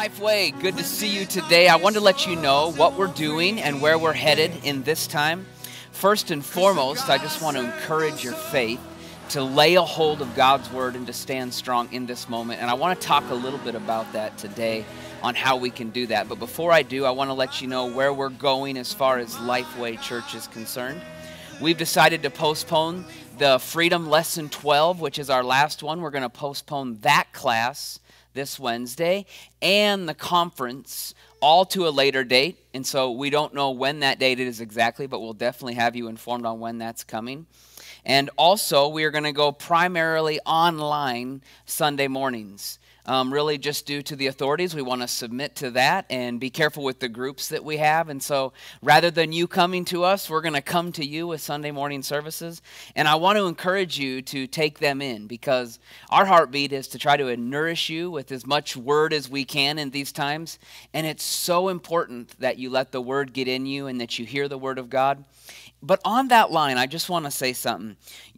Lifeway, good to see you today. I want to let you know what we're doing and where we're headed in this time. First and foremost, I just want to encourage your faith to lay a hold of God's word and to stand strong in this moment. And I want to talk a little bit about that today on how we can do that. But before I do, I want to let you know where we're going as far as Lifeway Church is concerned. We've decided to postpone the Freedom Lesson 12, which is our last one. We're going to postpone that class this Wednesday and the conference all to a later date. And so we don't know when that date is exactly, but we'll definitely have you informed on when that's coming. And also, we are going to go primarily online Sunday mornings um, really just due to the authorities. We want to submit to that and be careful with the groups that we have. And so rather than you coming to us, we're going to come to you with Sunday morning services. And I want to encourage you to take them in because our heartbeat is to try to nourish you with as much word as we can in these times. And it's so important that you let the word get in you and that you hear the word of God. But on that line, I just want to say something.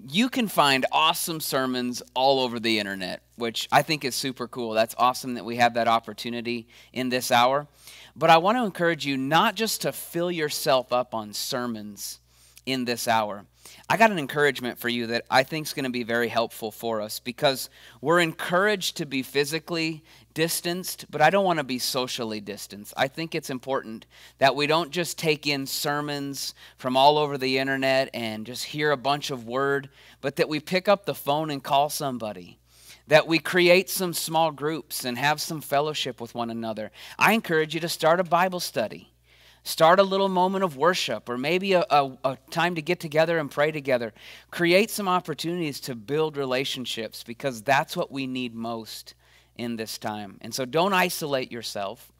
You can find awesome sermons all over the internet, which I think is super cool. That's awesome that we have that opportunity in this hour. But I want to encourage you not just to fill yourself up on sermons in this hour. I got an encouragement for you that I think is going to be very helpful for us because we're encouraged to be physically distanced, but I don't want to be socially distanced. I think it's important that we don't just take in sermons from all over the internet and just hear a bunch of word, but that we pick up the phone and call somebody. That we create some small groups and have some fellowship with one another. I encourage you to start a Bible study. Start a little moment of worship or maybe a, a, a, time to get together and pray together. Create some opportunities to build relationships because that's what we need most in this time. And so don't isolate yourself.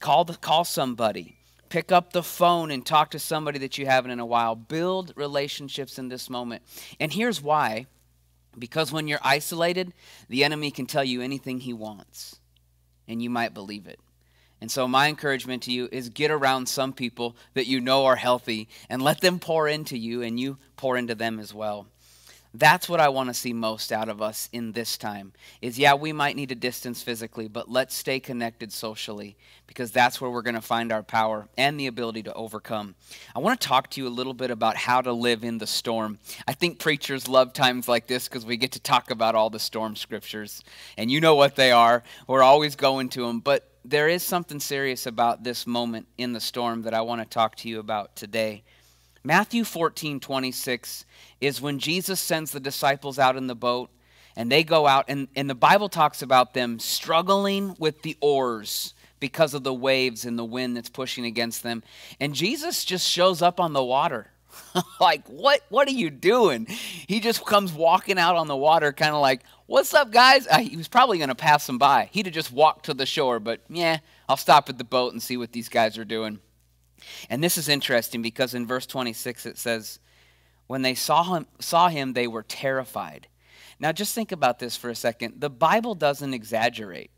Call, the, call somebody. Pick up the phone and talk to somebody that you haven't in a while. Build relationships in this moment. And here's why because when you're isolated, the enemy can tell you anything he wants, and you might believe it. And so, my encouragement to you is get around some people that you know are healthy and let them pour into you, and you pour into them as well. That's what I want to see most out of us in this time. Is yeah, we might need a distance physically, but let's stay connected socially because that's where we're going to find our power and the ability to overcome. I want to talk to you a little bit about how to live in the storm. I think preachers love times like this because we get to talk about all the storm scriptures, and you know what they are. We're always going to them, but there is something serious about this moment in the storm that I want to talk to you about today. Matthew 14, 26 is when Jesus sends the disciples out in the boat and they go out, and, and the Bible talks about them struggling with the oars because of the waves and the wind that's pushing against them. And Jesus just shows up on the water. like, what, what are you doing? He just comes walking out on the water, kind of like, what's up, guys? Uh, he was probably going to pass them by. He'd have just walked to the shore, but yeah, I'll stop at the boat and see what these guys are doing. And this is interesting because in verse 26 it says, when they saw him, saw him, they were terrified. Now, just think about this for a second. The Bible doesn't exaggerate.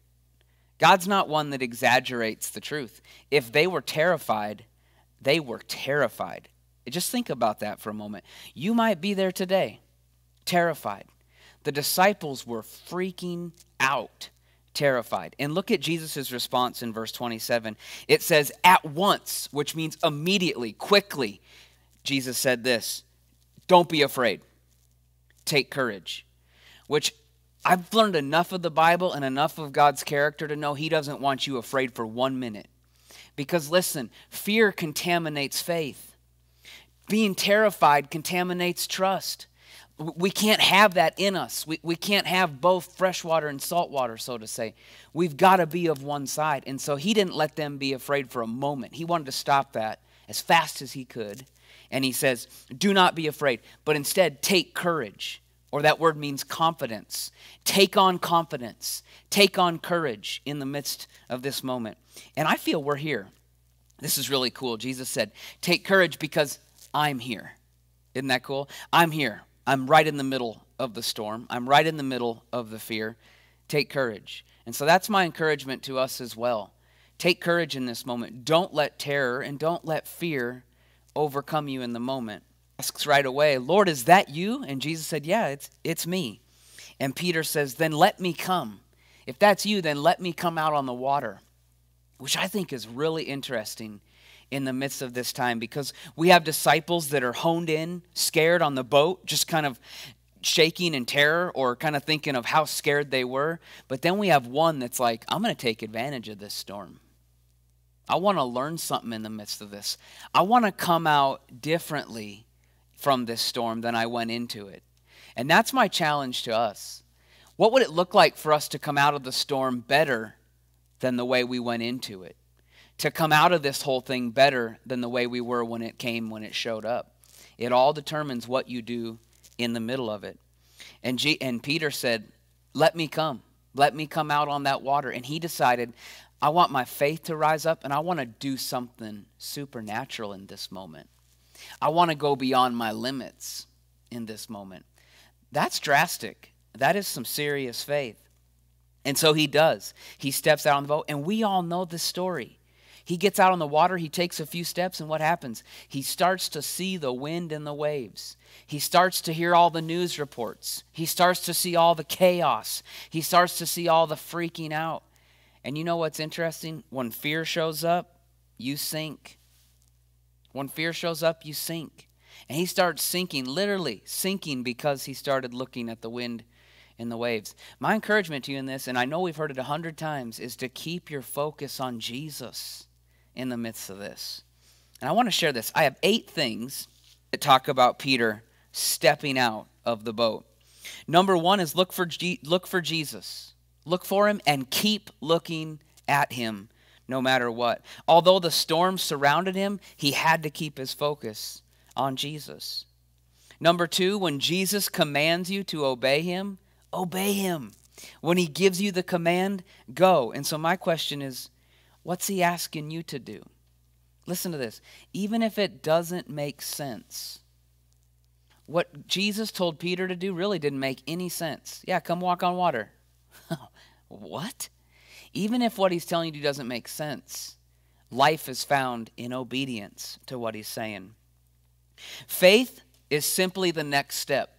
God's not one that exaggerates the truth. If they were terrified, they were terrified. Just think about that for a moment. You might be there today, terrified. The disciples were freaking out, terrified. And look at Jesus' response in verse 27. It says, At once, which means immediately, quickly, Jesus said this don't be afraid. Take courage. Which I've learned enough of the Bible and enough of God's character to know He doesn't want you afraid for one minute. Because listen, fear contaminates faith, being terrified contaminates trust. We can't have that in us. We, we can't have both fresh water and salt water, so to say. We've got to be of one side. And so he didn't let them be afraid for a moment. He wanted to stop that as fast as he could and he says, Do not be afraid, but instead take courage. Or that word means confidence. Take on confidence. Take on courage in the midst of this moment. And I feel we're here. This is really cool. Jesus said, Take courage because I'm here. Isn't that cool? I'm here. I'm right in the middle of the storm. I'm right in the middle of the fear. Take courage. And so that's my encouragement to us as well. Take courage in this moment. Don't let terror and don't let fear overcome you in the moment. Asks right away, Lord, is that you? And Jesus said, Yeah, it's, it's me. And Peter says, Then let me come. If that's you, then let me come out on the water. which I think is really interesting in the midst of this time because we have disciples that are honed in, scared on the boat, just kind of shaking in terror or kind of thinking of how scared they were. But then we have one that's like, I'm going to take advantage of this storm. I want to learn something in the midst of this. I want to come out differently from this storm than I went into it. And that's my challenge to us. What would it look like for us to come out of the storm better than the way we went into it? To come out of this whole thing better than the way we were when it came, when it showed up? It all determines what you do in the middle of it. And, G- and Peter said, Let me come. Let me come out on that water. And he decided, I want my faith to rise up and I want to do something supernatural in this moment. I want to go beyond my limits in this moment. That's drastic. That is some serious faith. And so he does. He steps out on the boat, and we all know the story. He gets out on the water, he takes a few steps, and what happens? He starts to see the wind and the waves. He starts to hear all the news reports. He starts to see all the chaos. He starts to see all the freaking out. And you know what's interesting? When fear shows up, you sink. When fear shows up, you sink. And he starts sinking, literally sinking, because he started looking at the wind and the waves. My encouragement to you in this, and I know we've heard it a hundred times, is to keep your focus on Jesus in the midst of this. And I want to share this. I have eight things that talk about Peter stepping out of the boat. Number one is look for, look for Jesus. Look for him and keep looking at him no matter what. Although the storm surrounded him, he had to keep his focus on Jesus. Number two, when Jesus commands you to obey him, obey him. When he gives you the command, go. And so my question is what's he asking you to do? Listen to this. Even if it doesn't make sense, what Jesus told Peter to do really didn't make any sense. Yeah, come walk on water. what? Even if what he's telling you doesn't make sense, life is found in obedience to what he's saying. Faith is simply the next step.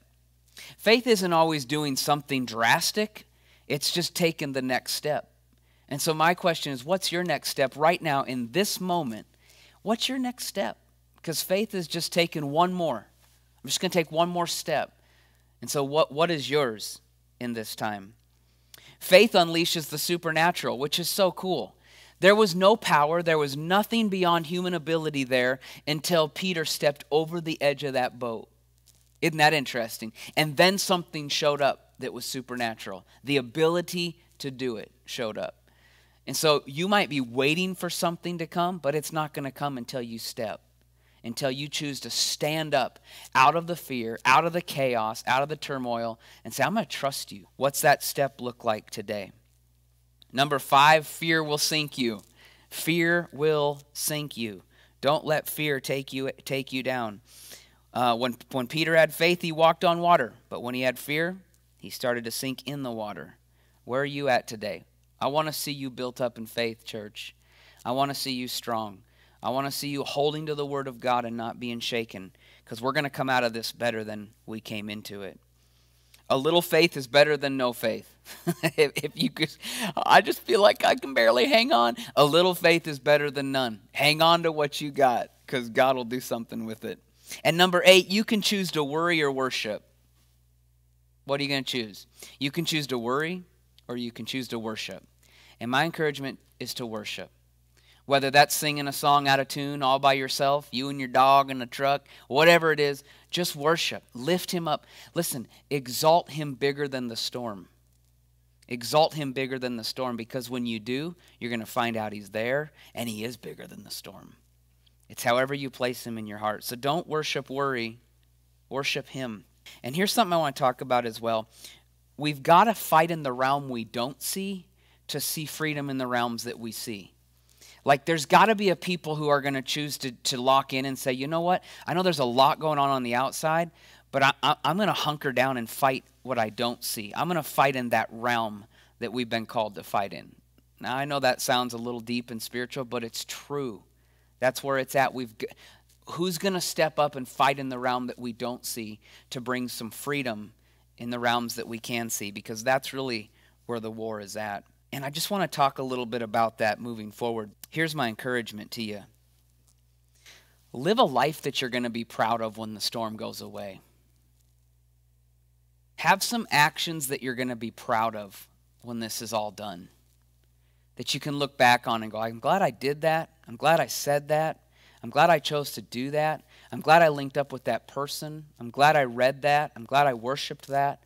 Faith isn't always doing something drastic, it's just taking the next step. And so, my question is what's your next step right now in this moment? What's your next step? Because faith is just taking one more. I'm just going to take one more step. And so, what, what is yours in this time? Faith unleashes the supernatural, which is so cool. There was no power, there was nothing beyond human ability there until Peter stepped over the edge of that boat. Isn't that interesting? And then something showed up that was supernatural. The ability to do it showed up. And so you might be waiting for something to come, but it's not going to come until you step until you choose to stand up out of the fear, out of the chaos, out of the turmoil, and say, I'm going to trust you. What's that step look like today? Number five, fear will sink you. Fear will sink you. Don't let fear take you, take you down. Uh, when, when Peter had faith, he walked on water. But when he had fear, he started to sink in the water. Where are you at today? I want to see you built up in faith, church. I want to see you strong. I want to see you holding to the word of God and not being shaken because we're going to come out of this better than we came into it. A little faith is better than no faith. if, if, you could, I just feel like I can barely hang on. A little faith is better than none. Hang on to what you got because God will do something with it. And number eight, you can choose to worry or worship. What are you going to choose? You can choose to worry or you can choose to worship. And my encouragement is to worship. Whether that's singing a song out of tune all by yourself, you and your dog in the truck, whatever it is, just worship. Lift him up. Listen, exalt him bigger than the storm. Exalt him bigger than the storm because when you do, you're going to find out he's there and he is bigger than the storm. It's however you place him in your heart. So don't worship worry, worship him. And here's something I want to talk about as well. We've got to fight in the realm we don't see to see freedom in the realms that we see. Like, there's got to be a people who are going to choose to, lock in and say, you know what? I know there's a lot going on on the outside, but I, I'm going to hunker down and fight what I don't see. I'm going to fight in that realm that we've been called to fight in. Now, I know that sounds a little deep and spiritual, but it's true. That's where it's at. We've who's going to step up and fight in the realm that we don't see to bring some freedom in the realms that we can see because that's really where the war is at. And I just want to talk a little bit about that moving forward. Here's my encouragement to you live a life that you're going to be proud of when the storm goes away. Have some actions that you're going to be proud of when this is all done. That you can look back on and go, I'm glad I did that. I'm glad I said that. I'm glad I chose to do that. I'm glad I linked up with that person. I'm glad I read that. I'm glad I worshiped that.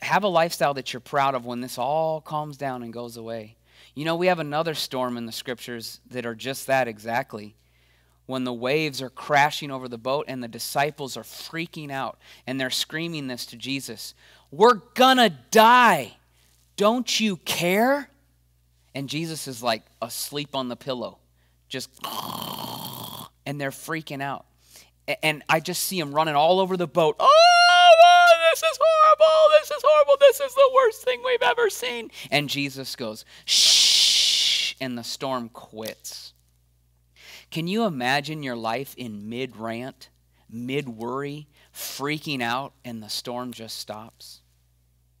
Have a lifestyle that you're proud of when this all calms down and goes away. You know, we have another storm in the scriptures that are just that exactly when the waves are crashing over the boat and the disciples are freaking out and they're screaming this to Jesus We're gonna die. Don't you care? And Jesus is like asleep on the pillow, just, and they're freaking out. And I just see him running all over the boat. Oh, this is horrible. This is horrible. This is the worst thing we've ever seen. And Jesus goes, shh, and the storm quits. Can you imagine your life in mid rant, mid worry, freaking out, and the storm just stops?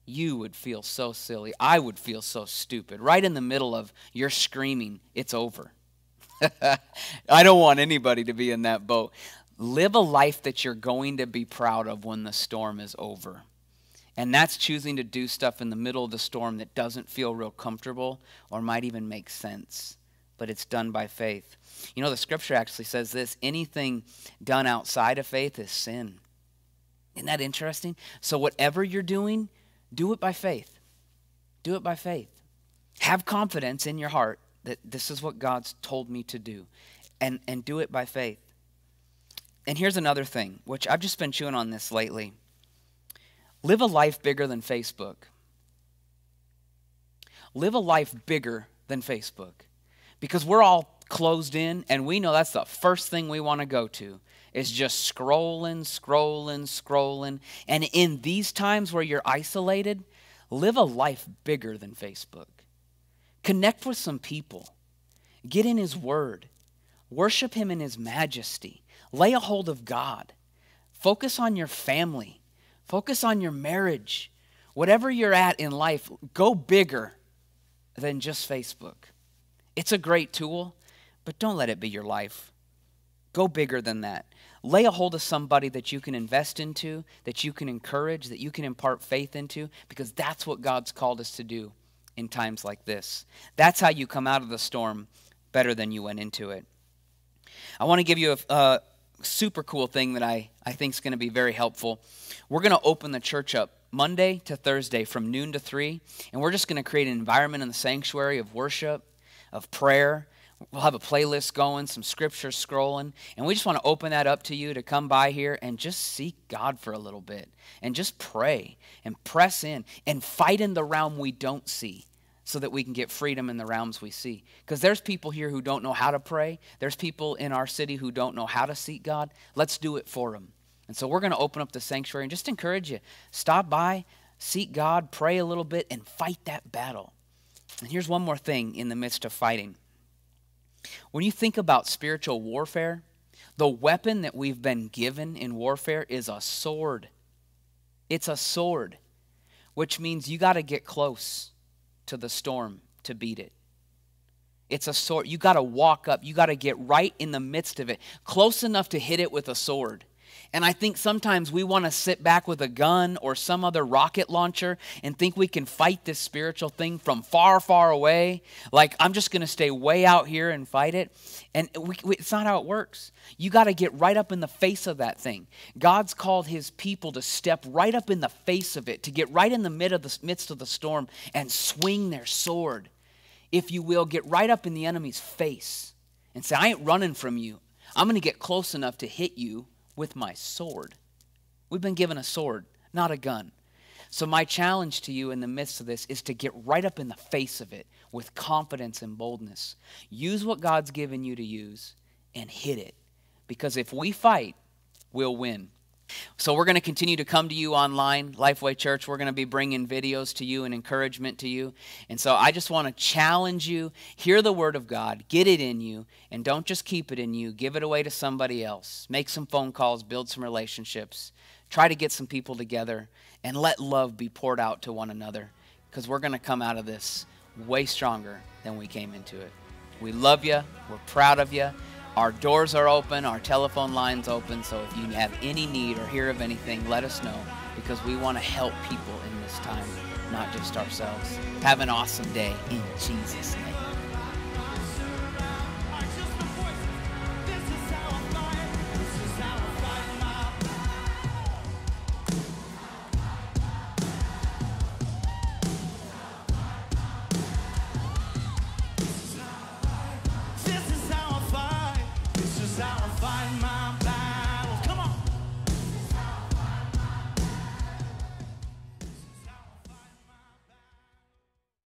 You would feel so silly. I would feel so stupid. Right in the middle of your screaming, it's over. I don't want anybody to be in that boat. Live a life that you're going to be proud of when the storm is over. And that's choosing to do stuff in the middle of the storm that doesn't feel real comfortable or might even make sense, but it's done by faith. You know, the scripture actually says this anything done outside of faith is sin. Isn't that interesting? So, whatever you're doing, do it by faith. Do it by faith. Have confidence in your heart that this is what God's told me to do, and, and do it by faith. And here's another thing, which I've just been chewing on this lately live a life bigger than Facebook. Live a life bigger than Facebook. Because we're all closed in, and we know that's the first thing we want to go to is just scrolling, scrolling, scrolling. And in these times where you're isolated, live a life bigger than Facebook. Connect with some people. Get in His Word. Worship Him in His majesty. Lay a hold of God. Focus on your family. Focus on your marriage. Whatever you're at in life, go bigger than just Facebook. It's a great tool. But don't let it be your life. Go bigger than that. Lay a hold of somebody that you can invest into, that you can encourage, that you can impart faith into, because that's what God's called us to do in times like this. That's how you come out of the storm better than you went into it. I want to give you a, a super cool thing that I, I think is going to be very helpful. We're going to open the church up Monday to Thursday from noon to 3, and we're just going to create an environment in the sanctuary of worship, of prayer, We'll have a playlist going, some scripture scrolling, and we just want to open that up to you to come by here and just seek God for a little bit and just pray and press in and fight in the realm we don't see so that we can get freedom in the realms we see. Because there's people here who don't know how to pray, there's people in our city who don't know how to seek God. Let's do it for them. And so we're going to open up the sanctuary and just encourage you stop by, seek God, pray a little bit, and fight that battle. And here's one more thing in the midst of fighting. When you think about spiritual warfare, the weapon that we've been given in warfare is a sword. It's a sword, which means you got to get close to the storm to beat it. It's a sword. You got to walk up. You got to get right in the midst of it, close enough to hit it with a sword. And I think sometimes we want to sit back with a gun or some other rocket launcher and think we can fight this spiritual thing from far, far away. Like, I'm just going to stay way out here and fight it. And we, we, it's not how it works. You got to get right up in the face of that thing. God's called his people to step right up in the face of it, to get right in the of the, midst of the storm and swing their sword, if you will, get right up in the enemy's face and say, I ain't running from you. I'm going to get close enough to hit you with my sword. We've been given a sword, not a gun. So, my challenge to you in the midst of this is to get right up in the face of it with confidence and boldness. Use what God's given you to use and hit it. Because if we fight, we'll win. So we're going to continue to come to you online, Lifeway Church. We're going to be bringing videos to you and encouragement to you. And so I just want to challenge you, hear the word of God, get it in you, and don't just keep it in you. Give it away to somebody else. Make some phone calls, build some relationships. Try to get some people together and let love be poured out to one another because we're going to come out of this way stronger than we came into it. We love you. We're proud of you. Our doors are open, our telephone lines open, so if you have any need or hear of anything, let us know because we want to help people in this time, not just ourselves. Have an awesome day in Jesus' name.